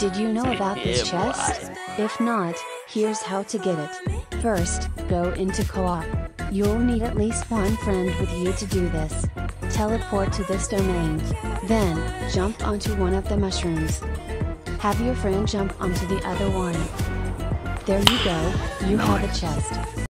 Did you know about this chest? If not, here's how to get it. First, go into co-op. You'll need at least one friend with you to do this. Teleport to this domain. Then, jump onto one of the mushrooms. Have your friend jump onto the other one. There you go, you have a chest.